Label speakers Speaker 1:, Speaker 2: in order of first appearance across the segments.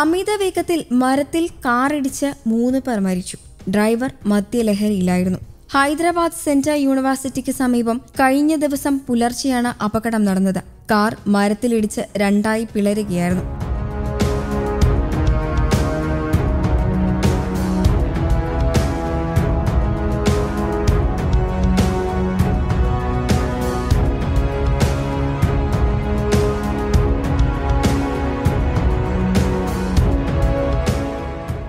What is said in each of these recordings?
Speaker 1: അമിത വേഗത്തിൽ മരത്തിൽ കാറിടിച്ച് മൂന്ന് പേർ മരിച്ചു. ഡ്രൈവർ മദ്യലഹരിയിലായിരുന്നു ഹൈദരാബാദ് സെൻട്രൽ യൂണിവേഴ്സിറ്റിക്ക് സമീപം കഴിഞ്ഞ ദിവസം പുലർച്ചെയാണ് അപകടം നടന്നത്. കാർ മരത്തിലിടിച്ച് രണ്ടായി പിളരുകയായിരുന്നു.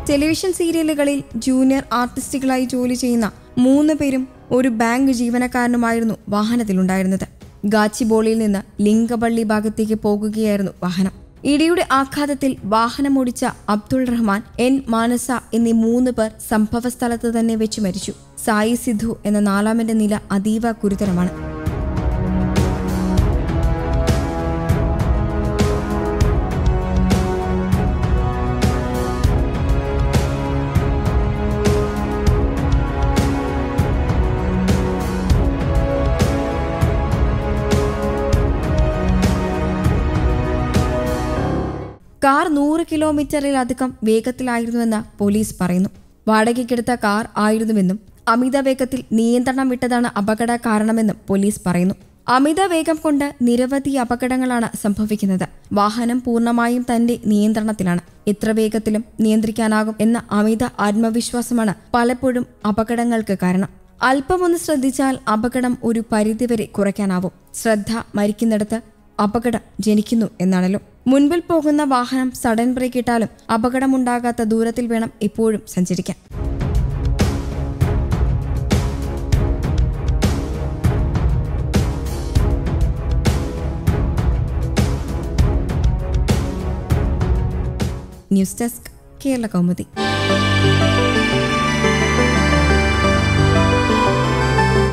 Speaker 1: ടെലിവിഷൻ സീരിയലുകളിൽ ജൂനിയർ ആർട്ടിസ്റ്റുകളായി ജോലി ചെയ്യുന്ന മൂന്ന് പേരും ഒരു ബാങ്ക് ജീവനക്കാരനുമായിരുന്നു വാഹനത്തിലുണ്ടായിരുന്നത്. ഗാച്ചിബോളിയിൽ നിന്ന് ലിംഗപള്ളി ഭാഗത്തേക്ക് പോകുകയായിരുന്നു വാഹനം. ഇടിയുടെ ആഘാതത്തിൽ വാഹനം ഓടിച്ച അബ്ദുൾ റഹ്മാൻ എൻ മാനസ എന്നീ മൂന്ന് പേർ സംഭവസ്ഥലത്ത് തന്നെ വെച്ച് മരിച്ചു. സായി സിദ്ധു എന്ന നാലാമന്റെ നില അതീവ ഗുരുതരമാണ്. കാർ നൂറ് കിലോമീറ്ററിലധികം വേഗത്തിലായിരുന്നുവെന്ന് പോലീസ് പറയുന്നു. വാടകയ്ക്കെടുത്ത കാർ ആയിരുന്നുവെന്നും അമിത വേഗത്തിൽ നിയന്ത്രണം വിട്ടതാണ് അപകട കാരണമെന്നും പോലീസ് പറയുന്നു. അമിത വേഗം കൊണ്ട് നിരവധി അപകടങ്ങളാണ് സംഭവിക്കുന്നത്. വാഹനം പൂർണമായും തന്റെ നിയന്ത്രണത്തിലാണ്. എത്ര വേഗത്തിലും നിയന്ത്രിക്കാനാകും എന്ന അമിത ആത്മവിശ്വാസമാണ് പലപ്പോഴും അപകടങ്ങൾക്ക് കാരണം. അല്പമൊന്ന് ശ്രദ്ധിച്ചാൽ അപകടം ഒരു പരിധിവരെ കുറയ്ക്കാനാവും. ശ്രദ്ധ മരിക്കുന്നിടത്ത് അപകടം ജനിക്കുന്നു എന്നാണല്ലോ. മുൻപിൽ പോകുന്ന വാഹനം സഡൻ ബ്രേക്ക് ഇട്ടാലും അപകടമുണ്ടാകാത്ത ദൂരത്തിൽ വേണം എപ്പോഴും സഞ്ചരിക്കാൻ. News desk Kerala Kaumudi.